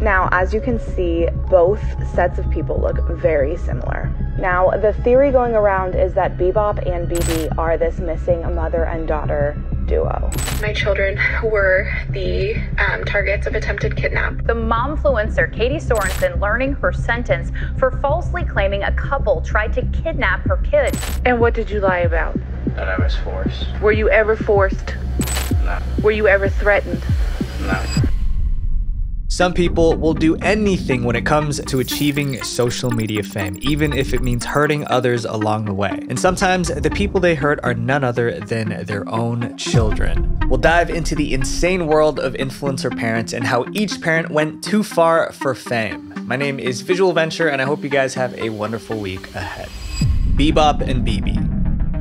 Now, as you can see, both sets of people look very similar. Now, the theory going around is that Bebop and Bebe are this missing mother and daughter duo. My children were the um, targets of attempted kidnap. The momfluencer Katie Sorensen learning her sentence for falsely claiming a couple tried to kidnap her kids. And what did you lie about? That I was forced. Were you ever forced? No. Were you ever threatened? No. Some people will do anything when it comes to achieving social media fame, even if it means hurting others along the way. And sometimes the people they hurt are none other than their own children. We'll dive into the insane world of influencer parents and how each parent went too far for fame. My name is Visual Venture, and I hope you guys have a wonderful week ahead. Bebop and Bebe.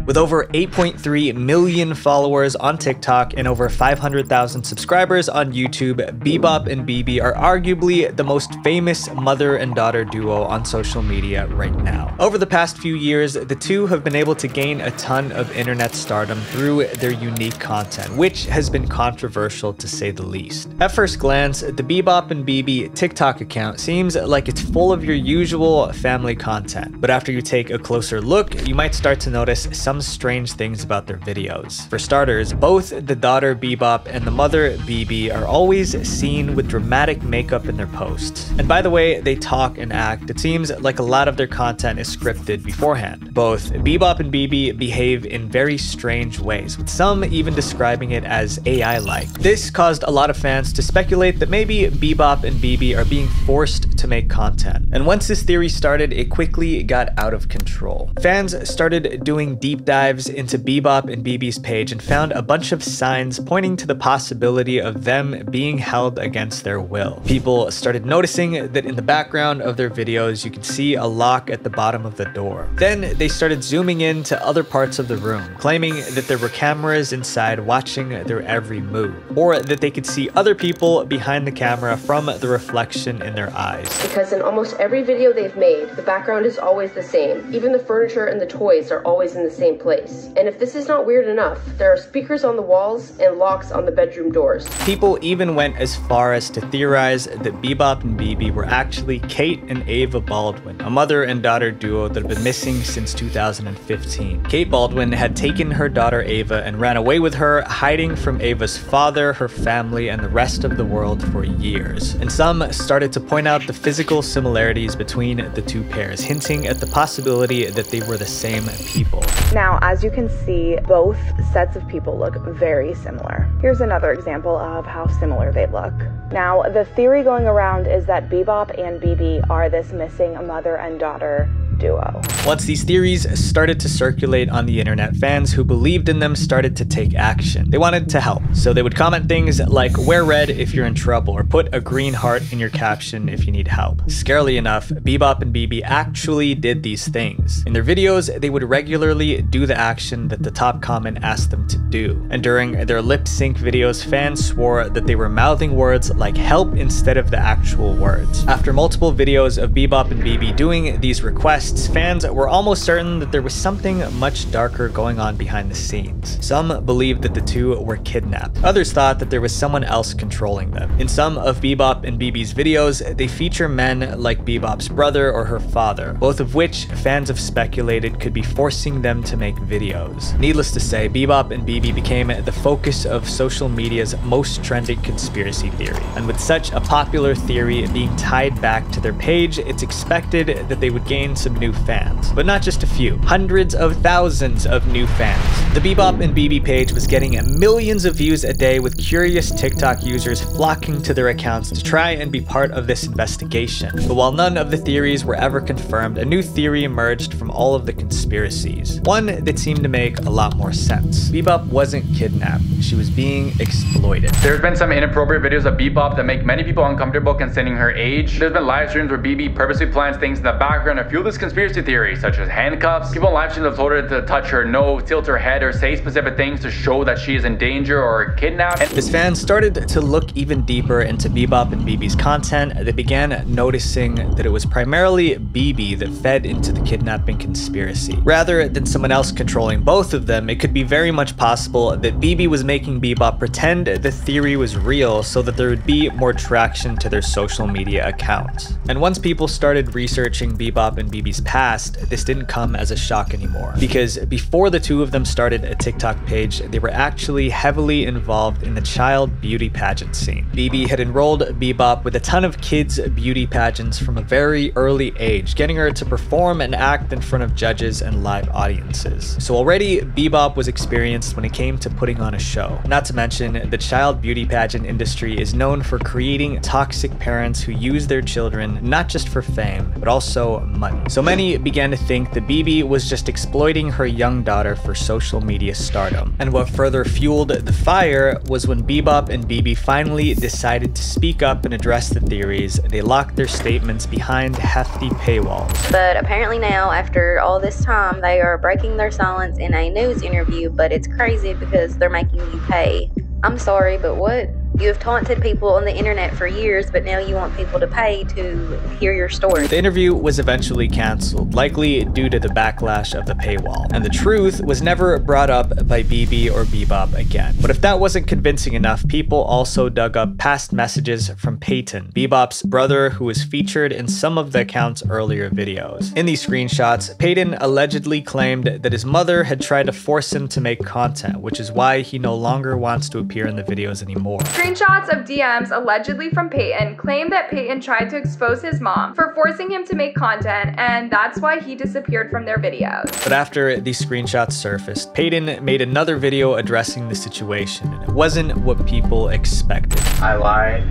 With over 8.3 million followers on TikTok and over 500,000 subscribers on YouTube, Bebop and Bebe are arguably the most famous mother and daughter duo on social media right now. Over the past few years, the two have been able to gain a ton of internet stardom through their unique content, which has been controversial to say the least. At first glance, the Bebop and Bebe TikTok account seems like it's full of your usual family content, but after you take a closer look, you might start to notice some some strange things about their videos. For starters, both the daughter Bebop and the mother Bebe are always seen with dramatic makeup in their posts. And by the way they talk and act, it seems like a lot of their content is scripted beforehand. Both Bebop and Bebe behave in very strange ways, with some even describing it as AI-like. This caused a lot of fans to speculate that maybe Bebop and Bebe are being forced to make content. And once this theory started, it quickly got out of control. Fans started doing deep dives into Bebop and Bebe's page and found a bunch of signs pointing to the possibility of them being held against their will. People started noticing that in the background of their videos, you could see a lock at the bottom of the door. Then they started zooming in to other parts of the room, claiming that there were cameras inside watching their every move, or that they could see other people behind the camera from the reflection in their eyes. Because in almost every video they've made, the background is always the same. Even the furniture and the toys are always in the same place. And if this is not weird enough, there are speakers on the walls and locks on the bedroom doors. People even went as far as to theorize that Bebop and Bebe were actually Kate and Ava Baldwin, a mother and daughter duo that had been missing since 2015. Kate Baldwin had taken her daughter Ava and ran away with her, hiding from Ava's father, her family, and the rest of the world for years. And some started to point out the physical similarities between the two pairs, hinting at the possibility that they were the same people. Now, as you can see, both sets of people look very similar. Here's another example of how similar they look. Now, the theory going around is that Bebop and Bebe are this missing mother and daughter duo. Once these theories started to circulate on the internet, fans who believed in them started to take action. They wanted to help, so they would comment things like wear red if you're in trouble or put a green heart in your caption if you need help. Scarily enough, Bebop and Bebe actually did these things. In their videos, they would regularly do the action that the top comment asked them to do. And during their lip sync videos, fans swore that they were mouthing words like help instead of the actual words. After multiple videos of Bebop and Bebe doing these requests, fans were almost certain that there was something much darker going on behind the scenes. Some believed that the two were kidnapped. Others thought that there was someone else controlling them. In some of Bebop and Bebe's videos, they feature men like Bebop's brother or her father, both of which fans have speculated could be forcing them to make videos. Needless to say, Bebop and Bebe became the focus of social media's most trending conspiracy theory. And with such a popular theory being tied back to their page, it's expected that they would gain some new fans. But not just a few, hundreds of thousands of new fans. The Bebop and Bebe page was getting millions of views a day with curious TikTok users flocking to their accounts to try and be part of this investigation. But while none of the theories were ever confirmed, a new theory emerged from all of the conspiracies. One that seemed to make a lot more sense. Bebop wasn't kidnapped, she was being exploited. There's been some inappropriate videos of Bebop that make many people uncomfortable considering her age. There's been live streams where Bebe purposely plants things in the background to fuel this conspiracy theories, such as handcuffs. People in live streams have told her to touch her nose, tilt her head, or say specific things to show that she is in danger or kidnapped. And As fans started to look even deeper into Bebop and Bebe's content, they began noticing that it was primarily Bebe that fed into the kidnapping conspiracy. Rather than someone else controlling both of them, it could be very much possible that Bebe was making Bebop pretend the theory was real so that there would be more traction to their social media accounts. And once people started researching Bebop and Bebe's past, this didn't come as a shock anymore. Because before the two of them started a TikTok page, they were actually heavily involved in the child beauty pageant scene. Bebe had enrolled Bebop with a ton of kids' beauty pageants from a very early age, getting her to perform and act in front of judges and live audiences. So already, Bebop was experienced when it came to putting on a show. Not to mention, the child beauty pageant industry is known for creating toxic parents who use their children not just for fame, but also money. So many began to think that Bebe was just exploiting her young daughter for social media stardom. And what further fueled the fire was when Bebop and Bebe finally decided to speak up and address the theories, they locked their statements behind hefty paywalls. But apparently now, after all this time, they are breaking their silence in a news interview, but it's crazy because they're making you pay. I'm sorry, but what? You have taunted people on the internet for years, but now you want people to pay to hear your story. The interview was eventually cancelled, likely due to the backlash of the paywall, and the truth was never brought up by Bebe or Bebop again. But if that wasn't convincing enough, people also dug up past messages from Peyton, Bebop's brother who was featured in some of the account's earlier videos. In these screenshots, Peyton allegedly claimed that his mother had tried to force him to make content, which is why he no longer wants to appear in the videos anymore. Screenshots of DMs allegedly from Peyton claim that Peyton tried to expose his mom for forcing him to make content, and that's why he disappeared from their videos. But after these screenshots surfaced, Peyton made another video addressing the situation, and it wasn't what people expected. I lied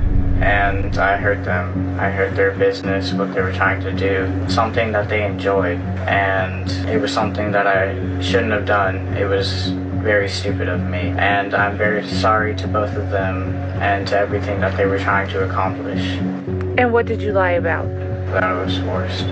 and I hurt them. I hurt their business, what they were trying to do, something that they enjoyed. And it was something that I shouldn't have done. It was very stupid of me. And I'm very sorry to both of them and to everything that they were trying to accomplish. And what did you lie about? That I was forced.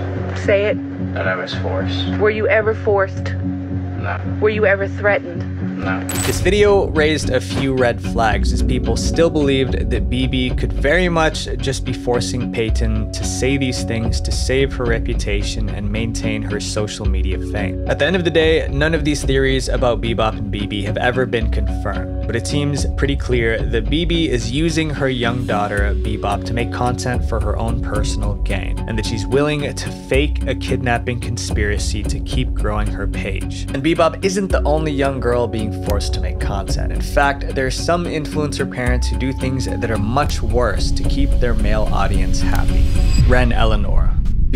Say it. That I was forced. Were you ever forced? No. Were you ever threatened? This video raised a few red flags as people still believed that Bebe could very much just be forcing Peyton to say these things to save her reputation and maintain her social media fame. At the end of the day, none of these theories about Bebop and Bebe have ever been confirmed, but it seems pretty clear that Bebe is using her young daughter, Bebop, to make content for her own personal gain, and that she's willing to fake a kidnapping conspiracy to keep growing her page. And Bebop isn't the only young girl being forced to make content. In fact, there are some influencer parents who do things that are much worse to keep their male audience happy. Wren Eleanor.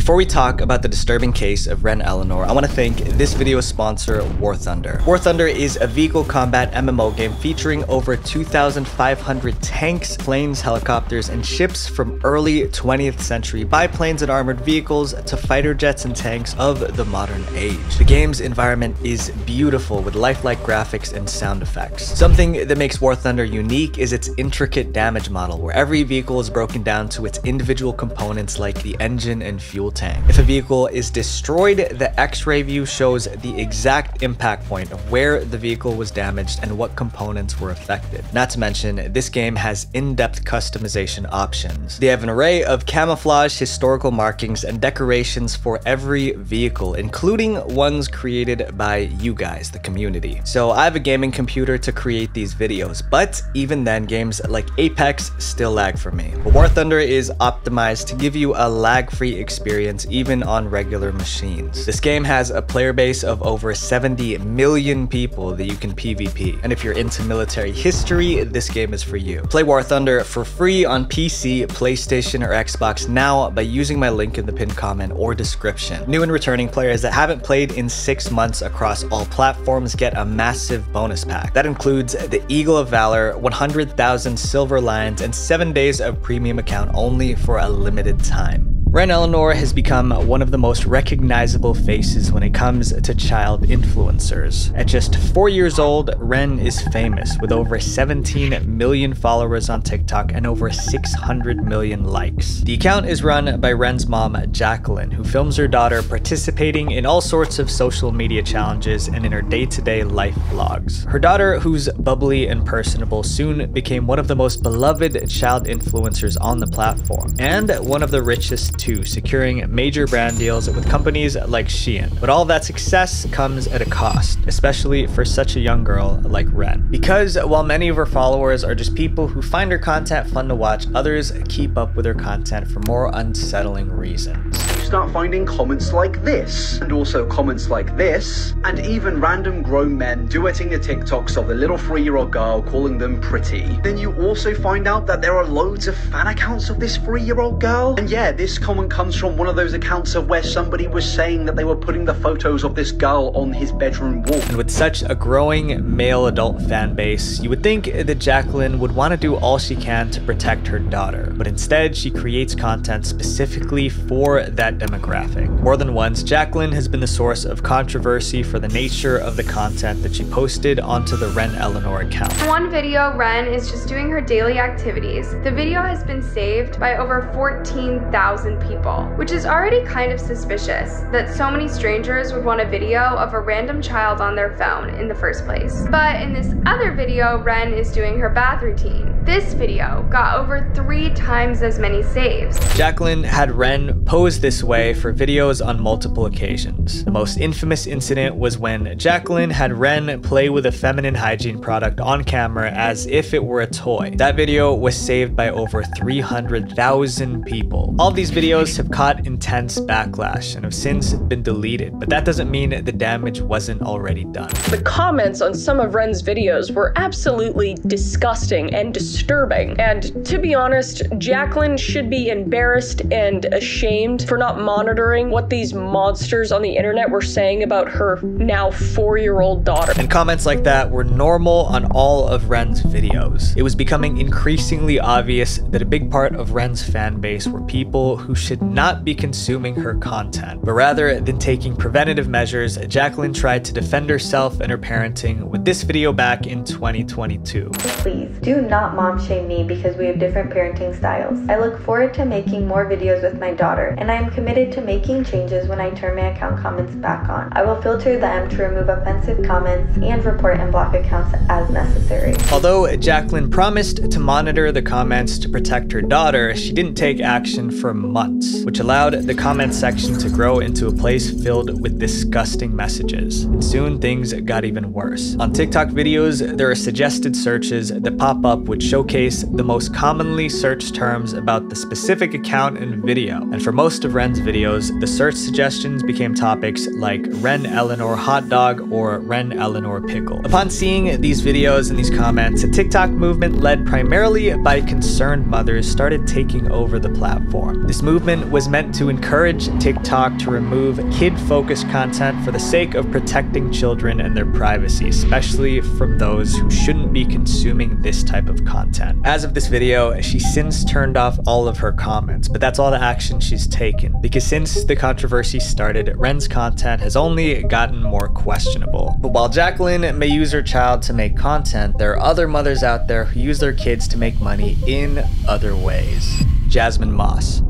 Before we talk about the disturbing case of Wren Eleanor, I want to thank this video sponsor, War Thunder. War Thunder is a vehicle combat MMO game featuring over 2,500 tanks, planes, helicopters, and ships from early 20th century biplanes and armored vehicles to fighter jets and tanks of the modern age. The game's environment is beautiful with lifelike graphics and sound effects. Something that makes War Thunder unique is its intricate damage model, where every vehicle is broken down to its individual components like the engine and fuel tank. If a vehicle is destroyed, the x-ray view shows the exact impact point of where the vehicle was damaged and what components were affected. Not to mention, this game has in-depth customization options. They have an array of camouflage, historical markings, and decorations for every vehicle, including ones created by you guys, the community. So I have a gaming computer to create these videos, but even then, games like Apex still lag for me. But War Thunder is optimized to give you a lag-free experience experience even on regular machines. This game has a player base of over 70 million people that you can PvP, and if you're into military history, this game is for you. Play War Thunder for free on PC, PlayStation, or Xbox now by using my link in the pinned comment or description. New and returning players that haven't played in six months across all platforms get a massive bonus pack. That includes the Eagle of Valor, 100,000 silver lions, and 7 days of premium account only for a limited time. Wren Eleanor has become one of the most recognizable faces when it comes to child influencers. At just four years old, Wren is famous with over 17 million followers on TikTok and over 600 million likes. The account is run by Wren's mom, Jacqueline, who films her daughter participating in all sorts of social media challenges and in her day to day life vlogs. Her daughter, who's bubbly and personable, soon became one of the most beloved child influencers on the platform and one of the richest too, securing major brand deals with companies like Shein. But all that success comes at a cost, especially for such a young girl like Wren. Because while many of her followers are just people who find her content fun to watch, others keep up with her content for more unsettling reasons You start finding comments like this, and also comments like this, and even random grown men duetting the TikToks of the little three year old girl calling them pretty. Then you also find out that there are loads of fan accounts of this three year old girl. And yeah, this comment comes from one of those accounts of where somebody was saying that they were putting the photos of this girl on his bedroom wall. And with such a growing male adult fan base, you would think that Jacqueline would want to do all she can to protect her daughter, but instead she creates content specifically for that demographic. More than once, Jacqueline has been the source of controversy for the nature of the content that she posted onto the Wren Eleanor account. In one video, Wren is just doing her daily activities. The video has been saved by over 14,000 people, which is already kind of suspicious that so many strangers would want a video of a random child on their phone in the first place. But in this other video, Wren is doing her bath routine. This video got over three times as many saves. Jacqueline had Wren pose this way for videos on multiple occasions. The most infamous incident was when Jacqueline had Wren play with a feminine hygiene product on camera as if it were a toy. That video was saved by over 300,000 people. All these videos have caught intense backlash and have since been deleted, but that doesn't mean the damage wasn't already done. The comments on some of Wren's videos were absolutely disgusting and disturbing. And to be honest, Jacqueline should be embarrassed and ashamed for not monitoring what these monsters on the internet were saying about her now four year old daughter. And comments like that were normal on all of Wren's videos. It was becoming increasingly obvious that a big part of Wren's fan base were people who should not be consuming her content. But rather than taking preventative measures, Jacqueline tried to defend herself and her parenting with this video back in 2022. Please do not mom shame me because we have different parenting styles. I look forward to making more videos with my daughter, and I am committed to making changes when I turn my account comments back on. I will filter them to remove offensive comments and report and block accounts as necessary. Although Jacqueline promised to monitor the comments to protect her daughter, she didn't take action for months, which allowed the comment section to grow into a place filled with disgusting messages. And soon things got even worse. On TikTok videos, there are suggested searches that pop up which showcase the most commonly searched terms about the specific account and video. And for most of Wren's videos, the search suggestions became topics like Wren Eleanor hot dog or Wren Eleanor pickle. Upon seeing these videos and these comments, a TikTok movement led primarily by concerned mothers started taking over the platform. This movement was meant to encourage TikTok to remove kid-focused content for the sake of protecting children and their privacy, especially from those who shouldn't be consuming this type of content. As of this video, she's since turned off all of her comments, but that's all the action she's taken, because since the controversy started, Wren's content has only gotten more questionable. But while Jacqueline may use her child to make content, there are other mothers out there who use their kids to make money in other ways. Jasmine Moss.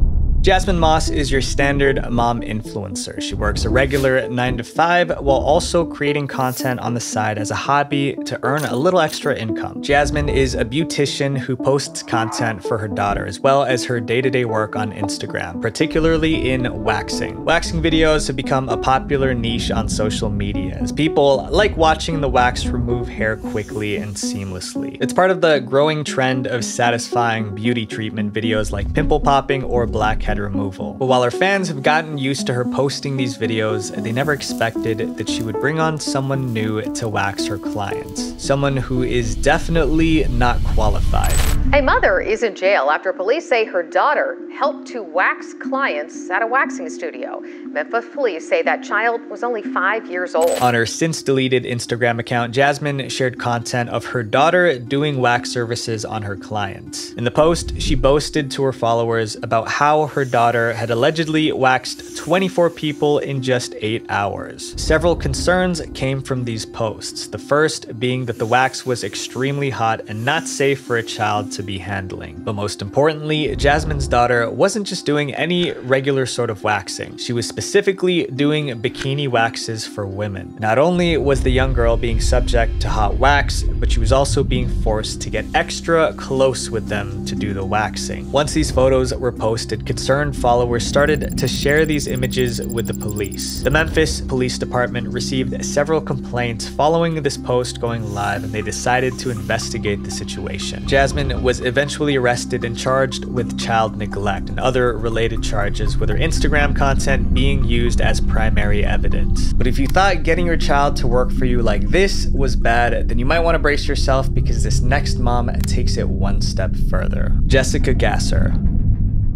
Jasmine Moss is your standard mom influencer. She works a regular 9 to 5 while also creating content on the side as a hobby to earn a little extra income. Jasmine is a beautician who posts content for her daughter as well as her day-to-day work on Instagram, particularly in waxing. Waxing videos have become a popular niche on social media as people like watching the wax remove hair quickly and seamlessly. It's part of the growing trend of satisfying beauty treatment videos like pimple popping or blackhead removal. But while her fans have gotten used to her posting these videos, they never expected that she would bring on someone new to wax her clients. Someone who is definitely not qualified. A mother is in jail after police say her daughter helped to wax clients at a waxing studio. Memphis police say that child was only five years old. On her since deleted Instagram account, Jasmine shared content of her daughter doing wax services on her clients. In the post, she boasted to her followers about how her daughter had allegedly waxed 24 people in just eight hours. Several concerns came from these posts. The first being that the wax was extremely hot and not safe for a child to be handling. But most importantly, Jasmine's daughter wasn't just doing any regular sort of waxing. She was specifically doing bikini waxes for women. Not only was the young girl being subject to hot wax, but she was also being forced to get extra close with them to do the waxing. Once these photos were posted, concerned followers started to share these images with the police. The Memphis Police Department received several complaints following this post going live and they decided to investigate the situation. Jasmine was eventually arrested and charged with child neglect and other related charges with her Instagram content being used as primary evidence. But if you thought getting your child to work for you like this was bad, then you might want to brace yourself because this next mom takes it one step further. Jessica Gasser.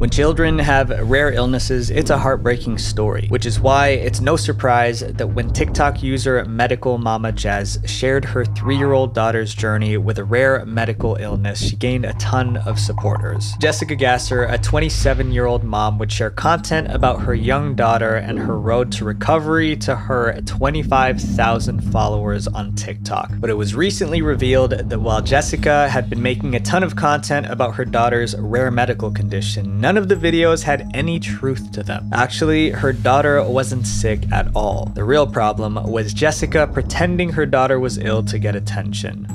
When children have rare illnesses, it's a heartbreaking story, which is why it's no surprise that when TikTok user Medical Mama Jazz shared her three year old daughter's journey with a rare medical illness, she gained a ton of supporters. Jessica Gasser, a 27 year old mom, would share content about her young daughter and her road to recovery to her 25,000 followers on TikTok. But it was recently revealed that while Jessica had been making a ton of content about her daughter's rare medical condition, none of the videos had any truth to them. Actually, her daughter wasn't sick at all. The real problem was Jessica pretending her daughter was ill to get attention.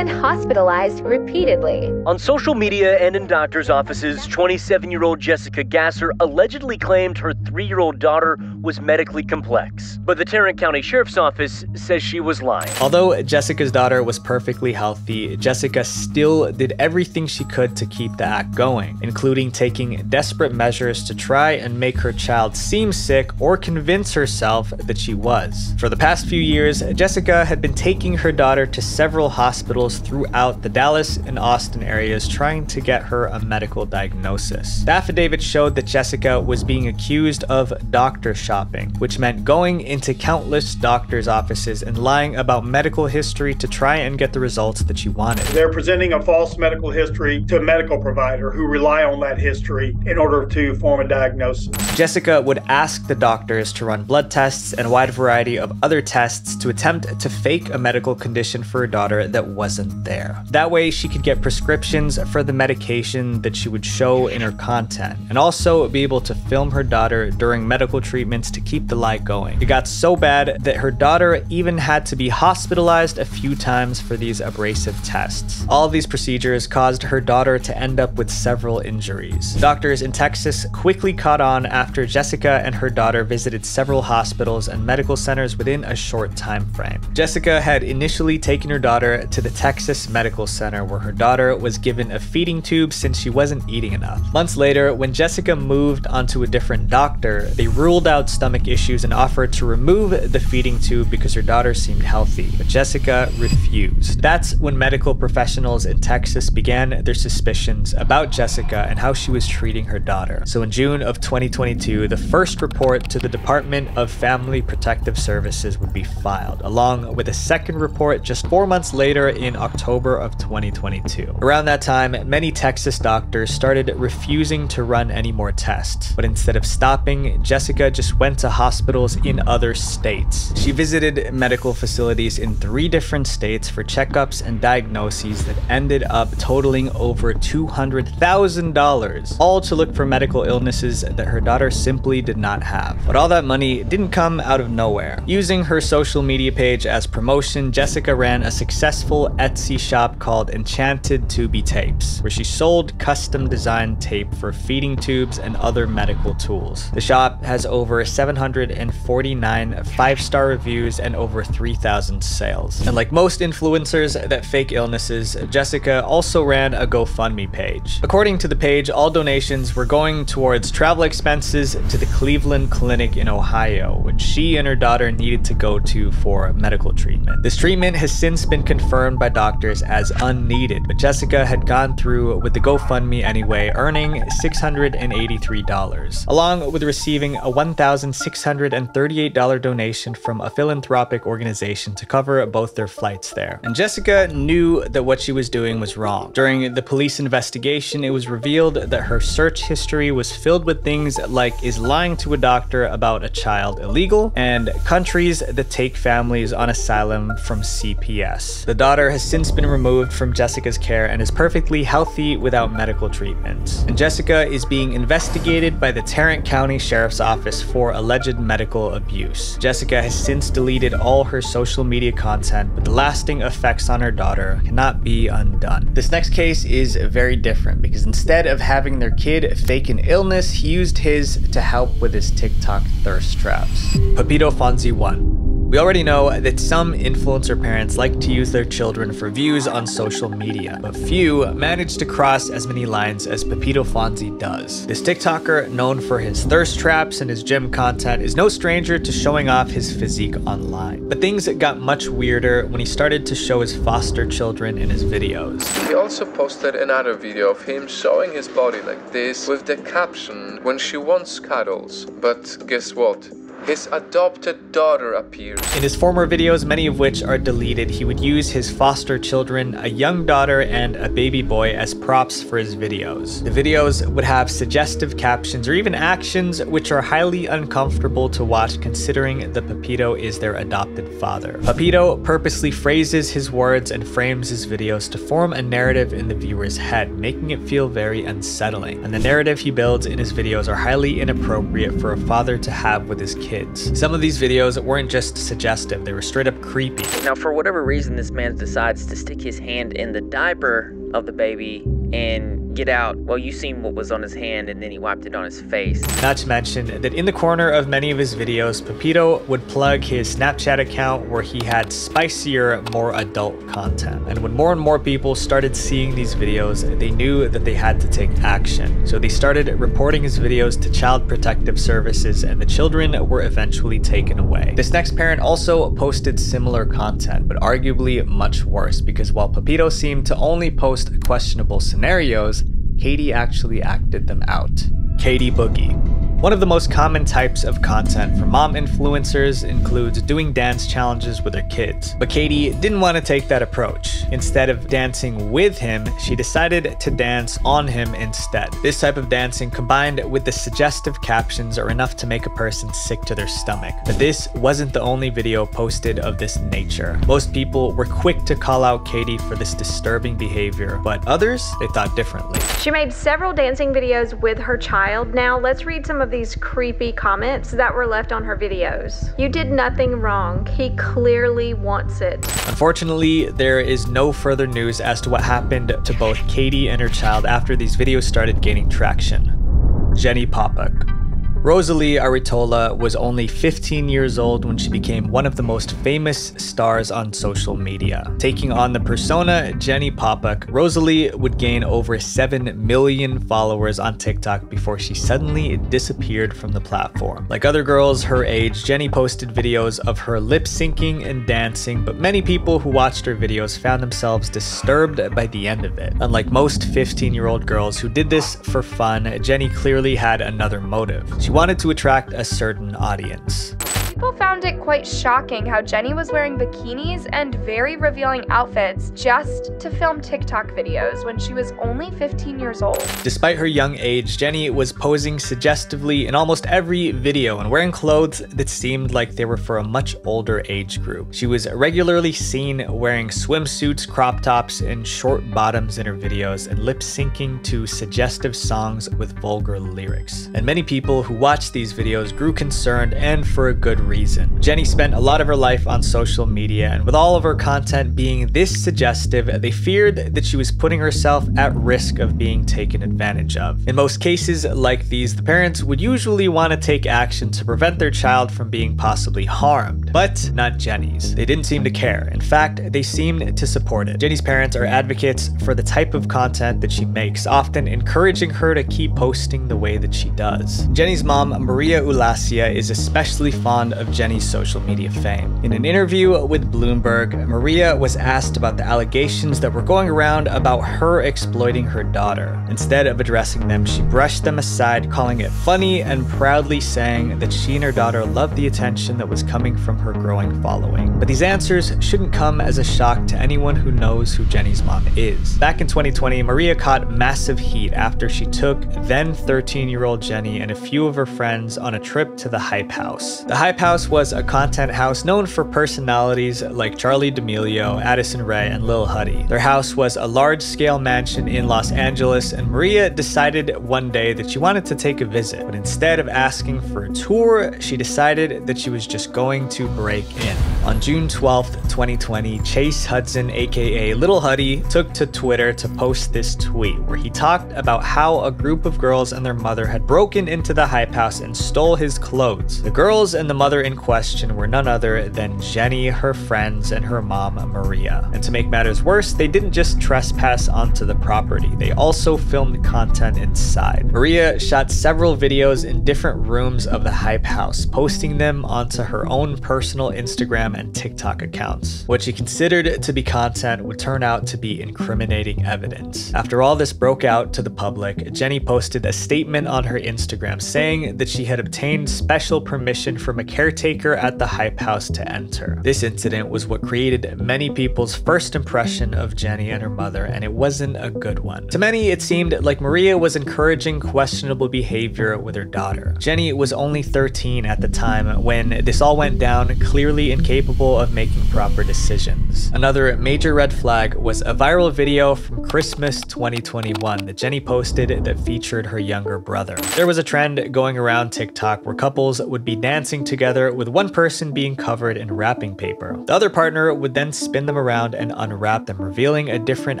She's been hospitalized repeatedly. On social media and in doctors' offices, 27 year old Jessica Gasser allegedly claimed her three year old daughter was medically complex. But the Tarrant County Sheriff's Office says she was lying. Although Jessica's daughter was perfectly healthy, Jessica still did everything she could to keep the act going, including taking desperate measures to try and make her child seem sick or convince herself that she was. For the past few years, Jessica had been taking her daughter to several hospitals throughout the Dallas and Austin areas trying to get her a medical diagnosis. The affidavit showed that Jessica was being accused of doctor shopping, which meant going into countless doctors' offices and lying about medical history to try and get the results that she wanted. They're presenting a false medical history to a medical provider who rely on that history in order to form a diagnosis. Jessica would ask the doctors to run blood tests and a wide variety of other tests to attempt to fake a medical condition for her daughter that wasn't there. That way, she could get prescriptions for the medication that she would show in her content, and also be able to film her daughter during medical treatments to keep the lie going. It got so bad that her daughter even had to be hospitalized a few times for these abrasive tests. All these procedures caused her daughter to end up with several injuries. Doctors in Texas quickly caught on after Jessica and her daughter visited several hospitals and medical centers within a short time frame. Jessica had initially taken her daughter to the Texas Medical Center where her daughter was given a feeding tube since she wasn't eating enough. Months later, when Jessica moved onto a different doctor, they ruled out stomach issues and offered to remove the feeding tube because her daughter seemed healthy, but Jessica refused. That's when medical professionals in Texas began their suspicions about Jessica and how she was treating her daughter. So in June of 2022, the first report to the Department of Family Protective Services would be filed, along with a second report just four months later in October of 2022. Around that time, many Texas doctors started refusing to run any more tests, but instead of stopping, Jessica just went to hospitals in other states. She visited medical facilities in three different states for checkups and diagnoses that ended up totaling over $200,000, all to look for medical illnesses that her daughter simply did not have. But all that money didn't come out of nowhere. Using her social media page as promotion, Jessica ran a successful Etsy shop called Enchanted Tubey Tapes, where she sold custom designed tape for feeding tubes and other medical tools. The shop has over 749 five-star reviews and over 3,000 sales. And like most influencers that fake illnesses, Jessica also ran a GoFundMe page. According to the page, all donations were going towards travel expenses to the Cleveland Clinic in Ohio, which she and her daughter needed to go to for medical treatment. This treatment has since been confirmed by doctors as unneeded, but Jessica had gone through with the GoFundMe anyway, earning $683, along with receiving a $1,638 donation from a philanthropic organization to cover both their flights there. And Jessica knew that what she was doing was wrong. During the police investigation, it was revealed that her search history was filled with things like is lying to a doctor about a child illegal and countries that take families on asylum from CPS. The daughter has since been removed from Jessica's care and is perfectly healthy without medical treatment. And Jessica is being investigated by the Tarrant County Sheriff's Office for alleged medical abuse. Jessica has since deleted all her social media content, but the lasting effects on her daughter cannot be undone. This next case is very different because instead of having their kid fake an illness, he used his to help with his TikTok thirst traps. Pepito Fonzie 1. We already know that some influencer parents like to use their children for views on social media, but few manage to cross as many lines as Pepito Fonzie does. This TikToker, known for his thirst traps and his gym content, is no stranger to showing off his physique online. But things got much weirder when he started to show his foster children in his videos. He also posted another video of him showing his body like this with the caption, when she wants cuddles. But guess what? His adopted daughter appears. In his former videos, many of which are deleted, he would use his foster children, a young daughter and a baby boy as props for his videos. The videos would have suggestive captions or even actions which are highly uncomfortable to watch considering the Pepito is their adopted father. Pepito purposely phrases his words and frames his videos to form a narrative in the viewer's head, making it feel very unsettling. And the narrative he builds in his videos are highly inappropriate for a father to have with his kid kids. Some of these videos weren't just suggestive, they were straight up creepy. Now, for whatever reason, this man decides to stick his hand in the diaper of the baby and get out. Well, you seen what was on his hand and then he wiped it on his face. Not to mention that in the corner of many of his videos, Pepito would plug his Snapchat account where he had spicier, more adult content. And when more and more people started seeing these videos, they knew that they had to take action. So they started reporting his videos to Child Protective Services and the children were eventually taken away. This next parent also posted similar content, but arguably much worse because while Pepito seemed to only post questionable scenarios, Katie actually acted them out. Katie Boogie. One of the most common types of content for mom influencers includes doing dance challenges with her kids. But Katie didn't want to take that approach. Instead of dancing with him, she decided to dance on him instead. This type of dancing combined with the suggestive captions are enough to make a person sick to their stomach. But this wasn't the only video posted of this nature. Most people were quick to call out Katie for this disturbing behavior, but others, they thought differently. She made several dancing videos with her child. Now let's read some of these creepy comments that were left on her videos. You did nothing wrong. He clearly wants it. Unfortunately, there is no further news as to what happened to both Katie and her child after these videos started gaining traction. Jenny Popach. Rosalie Aritola was only 15 years old when she became one of the most famous stars on social media. Taking on the persona Jenny Popach, Rosalie would gain over 7 million followers on TikTok before she suddenly disappeared from the platform. Like other girls her age, Jenny posted videos of her lip syncing and dancing, but many people who watched her videos found themselves disturbed by the end of it. Unlike most 15 year old girls who did this for fun, Jenny clearly had another motive. She wanted to attract a certain audience. People found it quite shocking how Jenny was wearing bikinis and very revealing outfits just to film TikTok videos when she was only 15 years old. Despite her young age, Jenny was posing suggestively in almost every video and wearing clothes that seemed like they were for a much older age group. She was regularly seen wearing swimsuits, crop tops, and short bottoms in her videos and lip syncing to suggestive songs with vulgar lyrics. And many people who watched these videos grew concerned and for a good reason. Jenny spent a lot of her life on social media, and with all of her content being this suggestive, they feared that she was putting herself at risk of being taken advantage of. In most cases like these, the parents would usually want to take action to prevent their child from being possibly harmed, but not Jenny's. They didn't seem to care. In fact, they seemed to support it. Jenny's parents are advocates for the type of content that she makes, often encouraging her to keep posting the way that she does. Jenny's mom, Maria Ulacia, is especially fond of Jenny's social media fame. In an interview with Bloomberg, Maria was asked about the allegations that were going around about her exploiting her daughter. Instead of addressing them, she brushed them aside, calling it funny and proudly saying that she and her daughter loved the attention that was coming from her growing following. But these answers shouldn't come as a shock to anyone who knows who Jenny's mom is. Back in 2020, Maria caught massive heat after she took then 13 year old Jenny and a few of her friends on a trip to the Hype House. The Hype House was a content house known for personalities like Charli D'Amelio, Addison Rae, and Lil Huddy. Their house was a large scale mansion in Los Angeles, and Maria decided one day that she wanted to take a visit. But instead of asking for a tour, she decided that she was just going to break in. On June 12th, 2020, Chase Hudson, aka Little Huddy, took to Twitter to post this tweet where he talked about how a group of girls and their mother had broken into the Hype House and stole his clothes. The girls and the mother in question were none other than Jenny, her friends, and her mom, Maria. And to make matters worse, they didn't just trespass onto the property, they also filmed content inside. Maria shot several videos in different rooms of the Hype House, posting them onto her own personal Instagram and TikTok accounts. What she considered to be content would turn out to be incriminating evidence. After all this broke out to the public, Jenny posted a statement on her Instagram saying that she had obtained special permission from a caretaker at the Hype House to enter. This incident was what created many people's first impression of Jenny and her mother, and it wasn't a good one. To many, it seemed like Maria was encouraging questionable behavior with her daughter. Jenny was only 13 at the time when this all went down, clearly incapable of making proper decisions. Another major red flag was a viral video from Christmas 2021 that Jenny posted that featured her younger brother. There was a trend going around TikTok where couples would be dancing together with one person being covered in wrapping paper. The other partner would then spin them around and unwrap them, revealing a different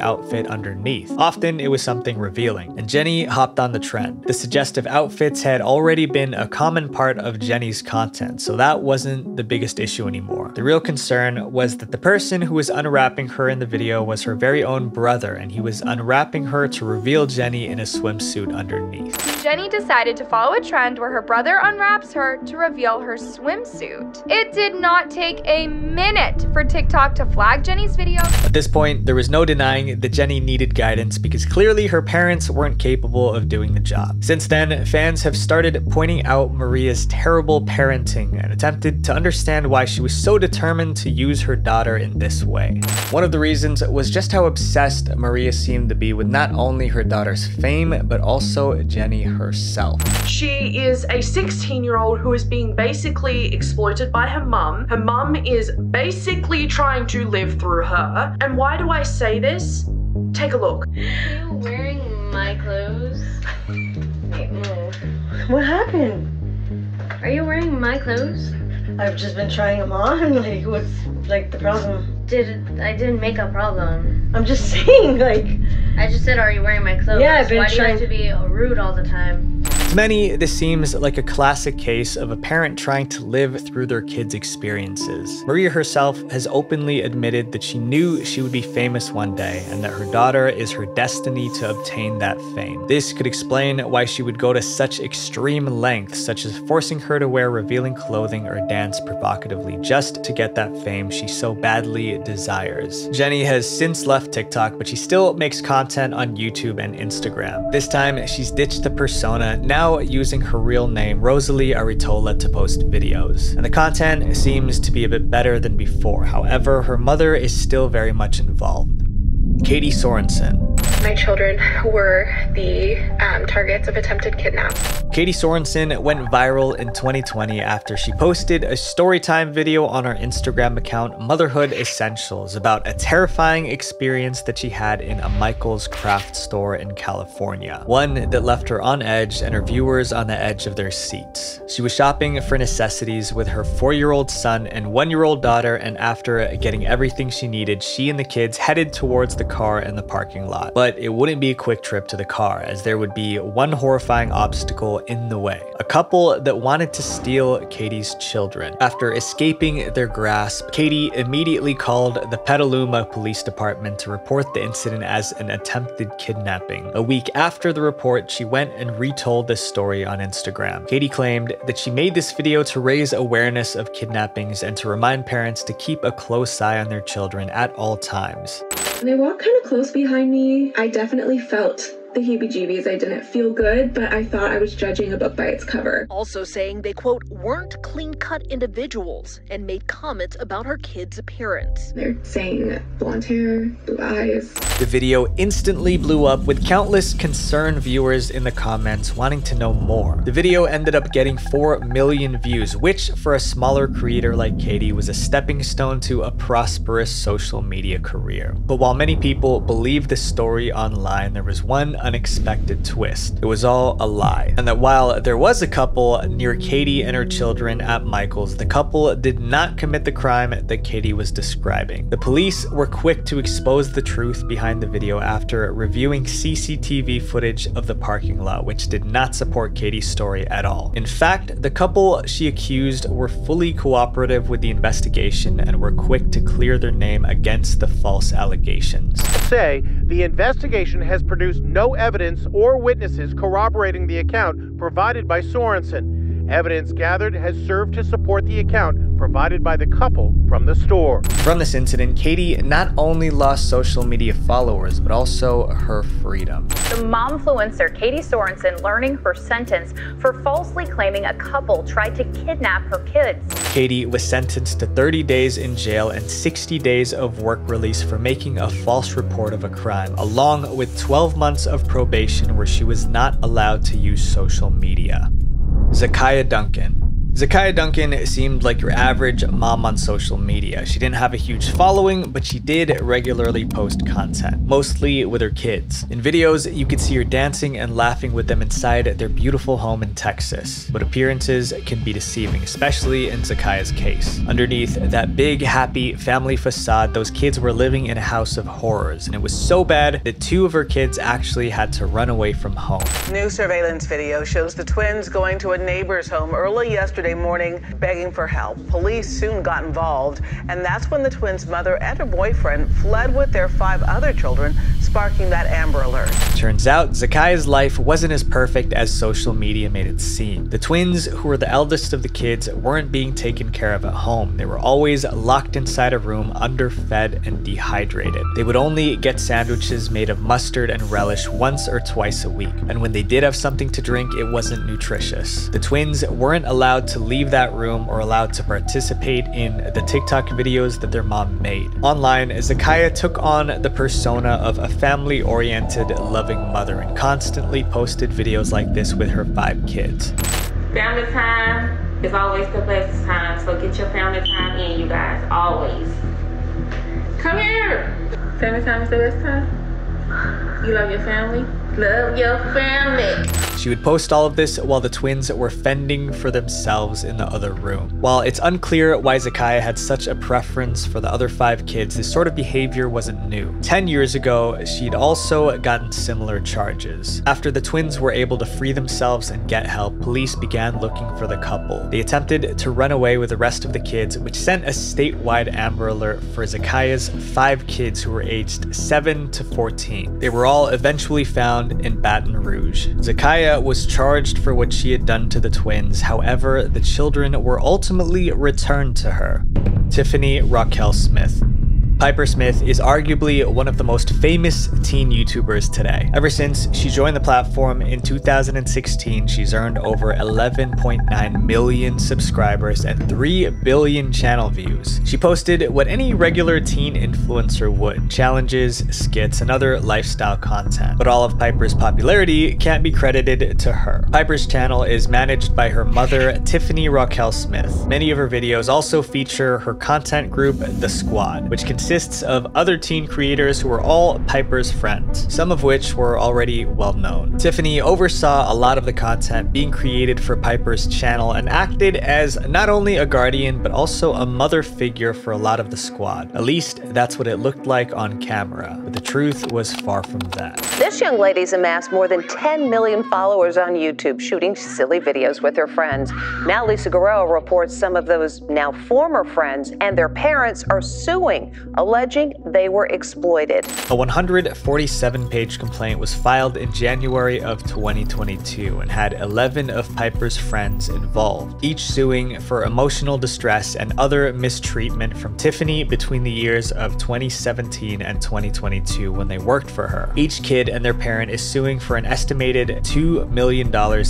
outfit underneath. Often it was something revealing, and Jenny hopped on the trend. The suggestive outfits had already been a common part of Jenny's content, so that wasn't the biggest issue anymore. The real concern was that the person who was unwrapping her in the video was her very own brother, and he was unwrapping her to reveal Jenny in a swimsuit underneath. Jenny decided to follow a trend where her brother unwraps her to reveal her swimsuit. It did not take a minute for TikTok to flag Jenny's video. At this point, there was no denying that Jenny needed guidance because clearly her parents weren't capable of doing the job. Since then, fans have started pointing out Maria's terrible parenting and attempted to understand why she was so determined to use her daughter in this way. One of the reasons was just how obsessed Maria seemed to be with not only her daughter's fame, but also Jenny herself. She is a 16 year old who is being basically exploited by her mum. Her mum is basically trying to live through her. And why do I say this? Take a look. Are you wearing my clothes? Wait, move. What happened? Are you wearing my clothes? I've just been trying them on. Like, what's like the problem? Did I didn't make a problem? I'm just saying, like. I just said, are you wearing my clothes? Yeah, I've been Why do you trying- have to be rude all the time? To many, this seems like a classic case of a parent trying to live through their kids' experiences. Maria herself has openly admitted that she knew she would be famous one day and that her daughter is her destiny to obtain that fame. This could explain why she would go to such extreme lengths, such as forcing her to wear revealing clothing or dance provocatively just to get that fame she so badly desires. Jenny has since left TikTok, but she still makes content on YouTube and Instagram. This time, she's ditched the persona, now using her real name, Rosalie Aritola, to post videos. And the content seems to be a bit better than before. However, her mother is still very much involved. Katie Sorensen. My children were the um, targets of attempted kidnap. Katie Sorensen went viral in 2020 after she posted a storytime video on her Instagram account, Motherhood Essentials, about a terrifying experience that she had in a Michael's craft store in California. One that left her on edge and her viewers on the edge of their seats. She was shopping for necessities with her four year old son and one year old daughter, and after getting everything she needed, she and the kids headed towards the car in the parking lot. But but it wouldn't be a quick trip to the car, as there would be one horrifying obstacle in the way. A couple that wanted to steal Katie's children. After escaping their grasp, Katie immediately called the Petaluma Police Department to report the incident as an attempted kidnapping. A week after the report, she went and retold this story on Instagram. Katie claimed that she made this video to raise awareness of kidnappings and to remind parents to keep a close eye on their children at all times. When They walked kind of close behind me. I definitely felt the heebie jeebies. I didn't feel good, but I thought I was judging a book by its cover. Also saying they, quote, weren't clean cut individuals and made comments about her kid's appearance. They're saying blonde hair, blue eyes. The video instantly blew up with countless concerned viewers in the comments wanting to know more. The video ended up getting 4 million views, which for a smaller creator like Katie was a stepping stone to a prosperous social media career. But while many people believe the story online, there was one unexpected twist. It was all a lie. And that while there was a couple near Katie and her children at Michael's, the couple did not commit the crime that Katie was describing. The police were quick to expose the truth behind the video after reviewing CCTV footage of the parking lot, which did not support Katie's story at all. In fact, the couple she accused were fully cooperative with the investigation and were quick to clear their name against the false allegations. Say the investigation has produced no evidence or witnesses corroborating the account provided by Sorensen. Evidence gathered has served to support the account provided by the couple from the store. From this incident, Katie not only lost social media followers, but also her freedom. The momfluencer Katie Sorensen learning her sentence for falsely claiming a couple tried to kidnap her kids. Katie was sentenced to 30 days in jail and 60 days of work release for making a false report of a crime, along with 12 months of probation where she was not allowed to use social media. Zakiya Duncan. Zakiya Duncan seemed like your average mom on social media. She didn't have a huge following, but she did regularly post content, mostly with her kids. In videos, you could see her dancing and laughing with them inside their beautiful home in Texas. But appearances can be deceiving, especially in Zakiya's case. Underneath that big, happy family facade, those kids were living in a house of horrors, and it was so bad that two of her kids actually had to run away from home. New surveillance video shows the twins going to a neighbor's home early yesterday morning begging for help. Police soon got involved, and that's when the twins' mother and her boyfriend fled with their five other children, sparking that Amber Alert. Turns out, Zakiya's life wasn't as perfect as social media made it seem. The twins, who were the eldest of the kids, weren't being taken care of at home. They were always locked inside a room, underfed and dehydrated. They would only get sandwiches made of mustard and relish once or twice a week, and when they did have something to drink, it wasn't nutritious. The twins weren't allowed to leave that room or allowed to participate in the TikTok videos that their mom made. Online, Zakiya took on the persona of a family oriented, loving mother and constantly posted videos like this with her five kids. Family time is always the best time, so get your family time in, you guys, always. Come here! Family time is the best time? You love your family? Love your family. She would post all of this while the twins were fending for themselves in the other room. While it's unclear why Zakiya had such a preference for the other five kids, this sort of behavior wasn't new. Ten years ago, she'd also gotten similar charges. After the twins were able to free themselves and get help, police began looking for the couple. They attempted to run away with the rest of the kids, which sent a statewide Amber Alert for Zakiya's five kids who were aged 7 to 14. They were all eventually found in Baton Rouge. Zakiya was charged for what she had done to the twins, however, the children were ultimately returned to her. Tiffany Raquel Smith. Piper Smith is arguably one of the most famous teen YouTubers today. Ever since she joined the platform in 2016, she's earned over 11.9 million subscribers and 3 billion channel views. She posted what any regular teen influencer would challenges, skits, and other lifestyle content. But all of Piper's popularity can't be credited to her. Piper's channel is managed by her mother, Tiffany Raquel Smith. Many of her videos also feature her content group, The Squad, which consists consists of other teen creators who were all Piper's friends, some of which were already well known. Tiffany oversaw a lot of the content being created for Piper's channel and acted as not only a guardian but also a mother figure for a lot of the squad. At least that's what it looked like on camera, but the truth was far from that. This young lady's amassed more than 10 million followers on YouTube, shooting silly videos with her friends. Now, Lisa Guerrero reports some of those now former friends and their parents are suing, alleging they were exploited. A 147 page complaint was filed in January of 2022 and had 11 of Piper's friends involved, each suing for emotional distress and other mistreatment from Tiffany between the years of 2017 and 2022 when they worked for her. Each kid and their parent is suing for an estimated $2 million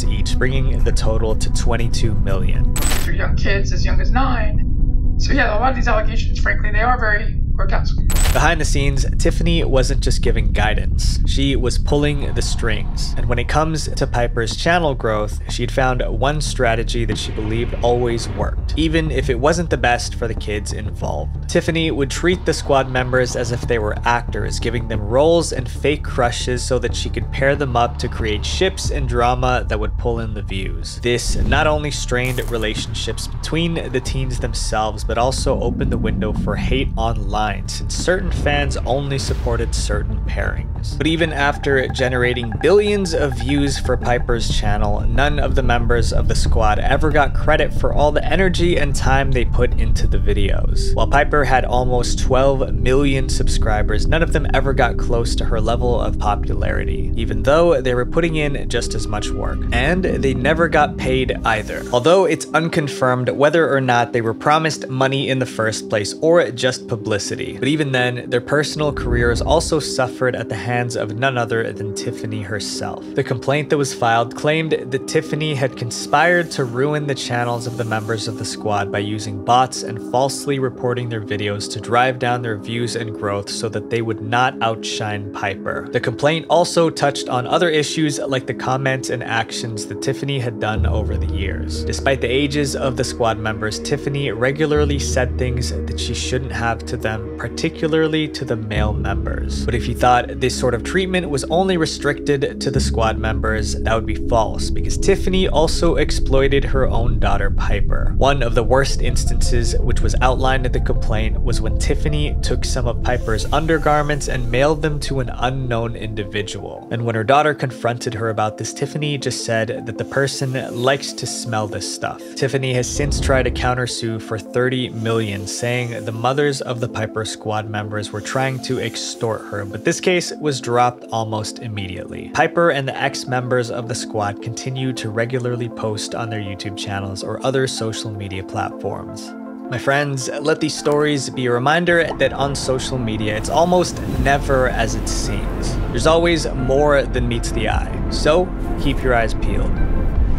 each, bringing the total to $22 million. Two young kids as young as nine. So yeah, a lot of these allegations, frankly, they are very grotesque. Behind the scenes, Tiffany wasn't just giving guidance, she was pulling the strings. And when it comes to Piper's channel growth, she'd found one strategy that she believed always worked, even if it wasn't the best for the kids involved. Tiffany would treat the squad members as if they were actors, giving them roles and fake crushes so that she could pair them up to create ships and drama that would pull in the views. This not only strained relationships between the teens themselves, but also opened the window for hate online, since certain fans only supported certain pairings. But even after generating billions of views for Piper's channel, none of the members of the squad ever got credit for all the energy and time they put into the videos. While Piper had almost 12 million subscribers, none of them ever got close to her level of popularity, even though they were putting in just as much work. And they never got paid either. Although it's unconfirmed whether or not they were promised money in the first place or just publicity. But even then, their personal careers also suffered at the hands of none other than Tiffany herself. The complaint that was filed claimed that Tiffany had conspired to ruin the channels of the members of the squad by using bots and falsely reporting their videos to drive down their views and growth so that they would not outshine Piper. The complaint also touched on other issues like the comments and actions that Tiffany had done over the years. Despite the ages of the squad members, Tiffany regularly said things that she shouldn't have to them, particularly to the male members. But if you thought this sort of treatment was only restricted to the squad members, that would be false, because Tiffany also exploited her own daughter Piper. One of the worst instances, which was outlined in the complaint, was when Tiffany took some of Piper's undergarments and mailed them to an unknown individual. And when her daughter confronted her about this, Tiffany just said that the person likes to smell this stuff. Tiffany has since tried to countersue for 30 million, saying the mothers of the Piper squad members were trying to extort her, but this case was dropped almost immediately. Piper and the ex-members of the squad continue to regularly post on their YouTube channels or other social media platforms. My friends, let these stories be a reminder that on social media, it's almost never as it seems. There's always more than meets the eye. So keep your eyes peeled.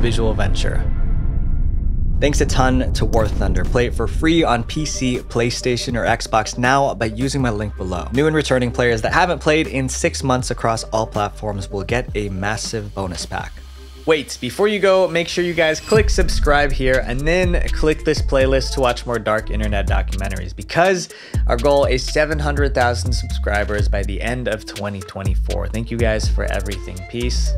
Visual Venture. Thanks a ton to War Thunder. Play it for free on PC, PlayStation, or Xbox now by using my link below. New and returning players that haven't played in six months across all platforms will get a massive bonus pack. Wait, before you go, make sure you guys click subscribe here and then click this playlist to watch more dark internet documentaries because our goal is 700,000 subscribers by the end of 2024. Thank you guys for everything. Peace.